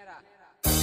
kita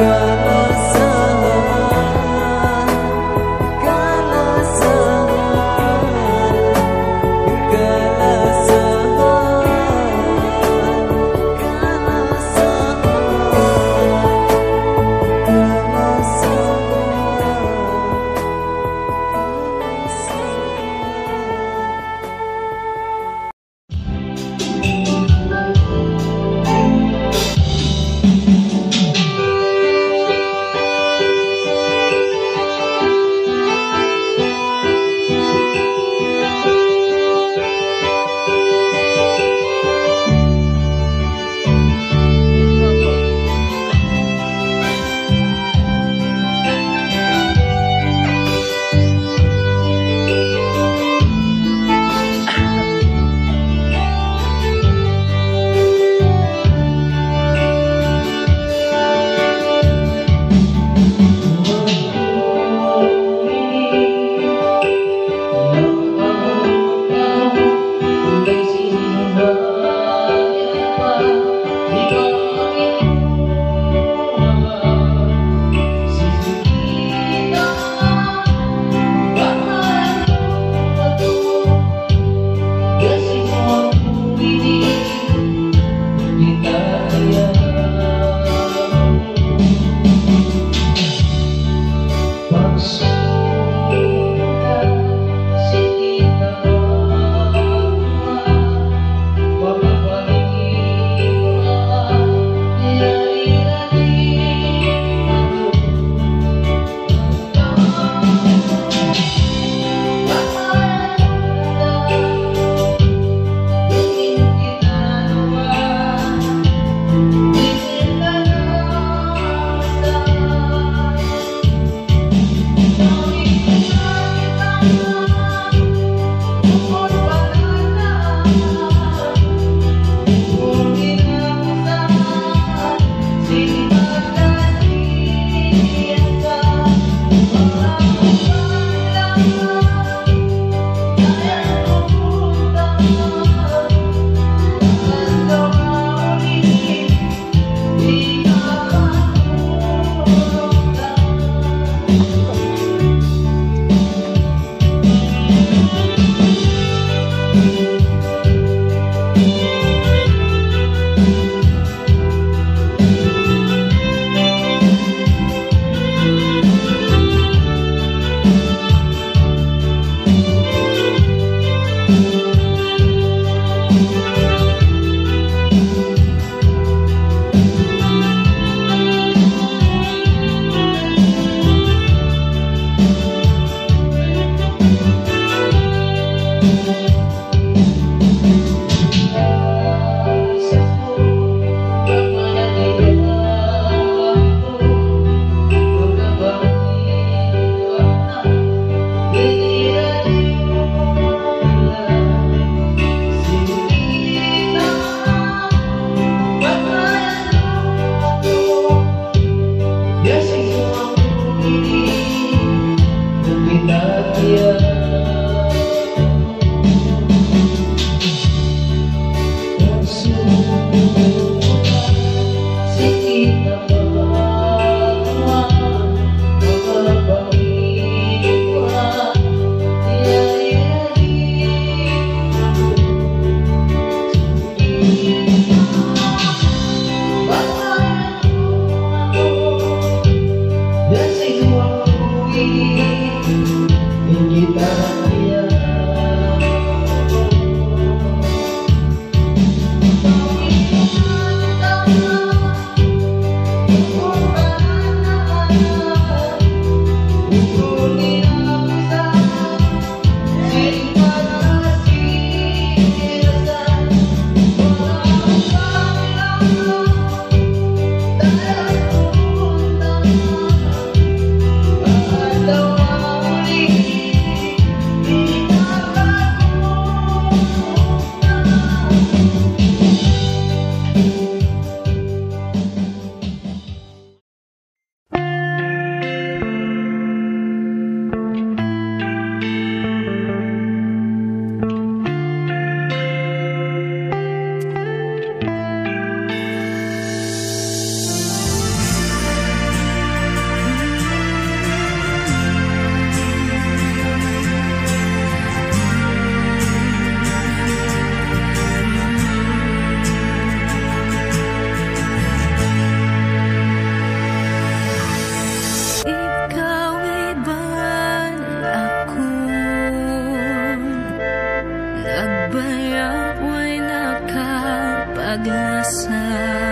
God. Nakapaglasan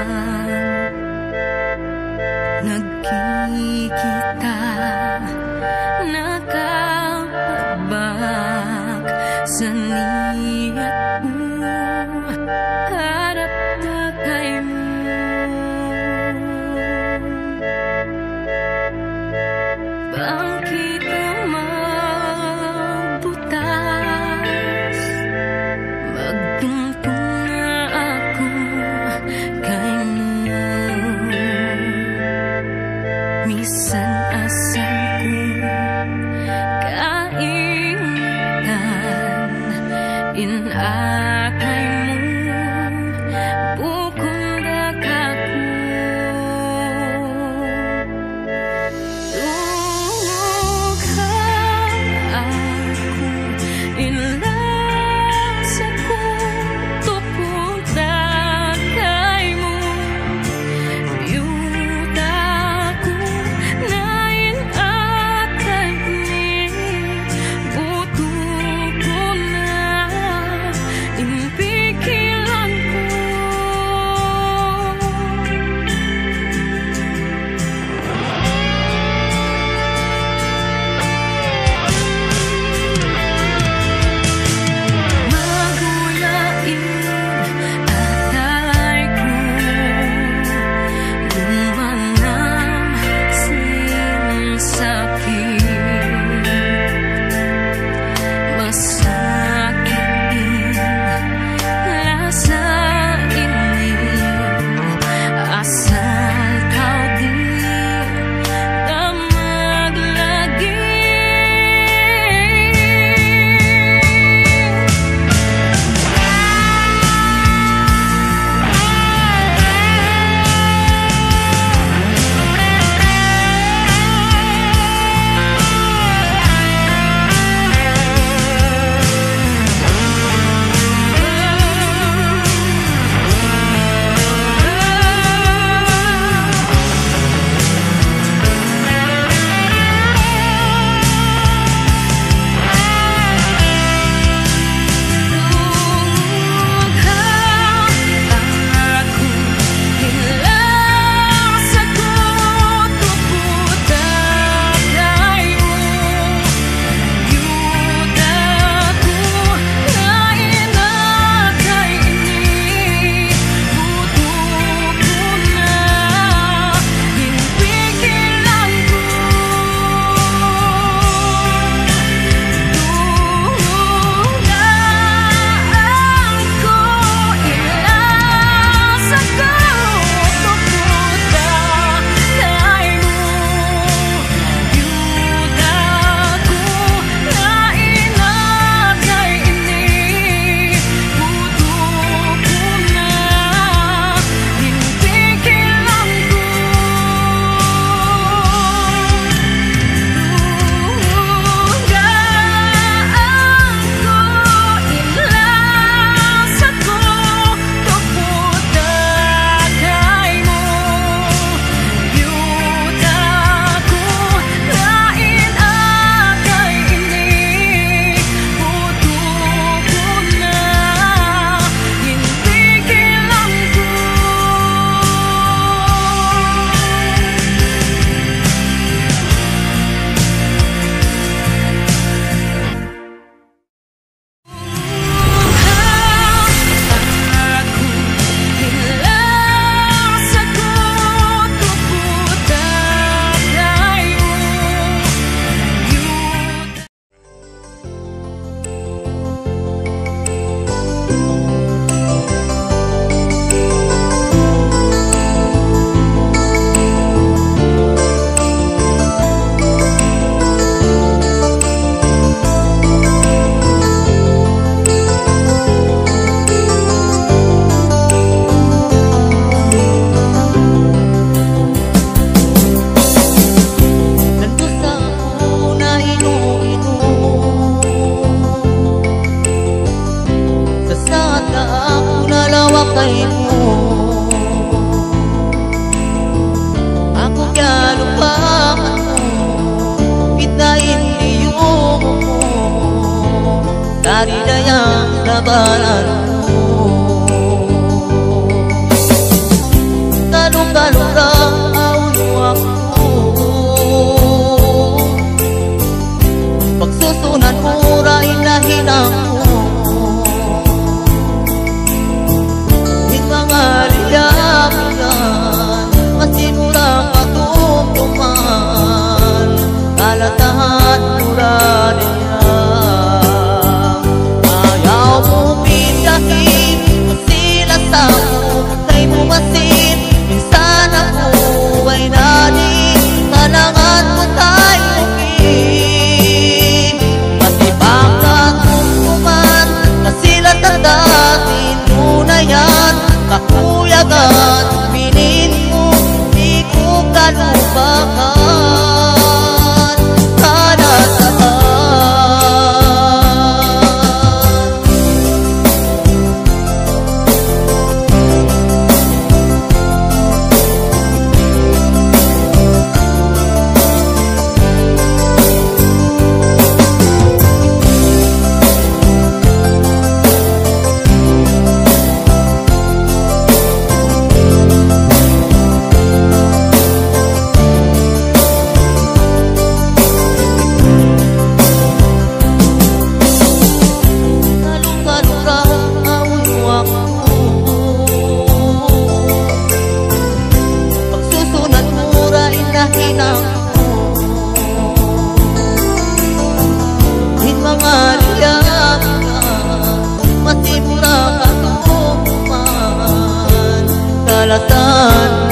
karalatan